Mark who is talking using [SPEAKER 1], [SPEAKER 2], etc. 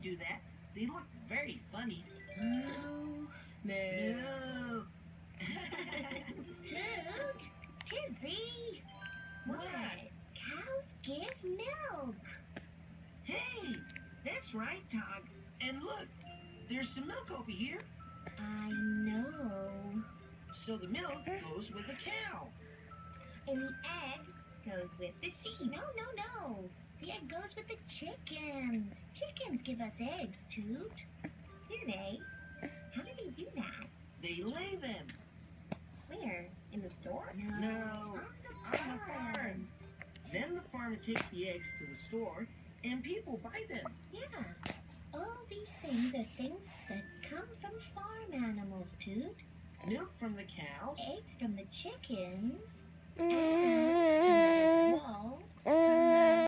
[SPEAKER 1] do that. They look very funny.
[SPEAKER 2] No.
[SPEAKER 1] No.
[SPEAKER 2] Toot, Tizzy.
[SPEAKER 1] What?
[SPEAKER 2] Cows give milk.
[SPEAKER 1] hey, that's right, Tog. And look, there's some milk over here.
[SPEAKER 2] I know.
[SPEAKER 1] So the milk goes with the cow.
[SPEAKER 2] And the egg goes with the sheep. No, no, no. The egg with the chickens. Chickens give us eggs, Toot. Do they? How do they do that?
[SPEAKER 1] They lay them.
[SPEAKER 2] Where? In the store?
[SPEAKER 1] No,
[SPEAKER 2] On the
[SPEAKER 1] on the farm. Then the farmer takes the eggs to the store, and people buy them.
[SPEAKER 2] Yeah. All these things are things that come from farm animals, Toot.
[SPEAKER 1] Milk from the cows,
[SPEAKER 2] Eggs from the chickens.
[SPEAKER 3] Mm.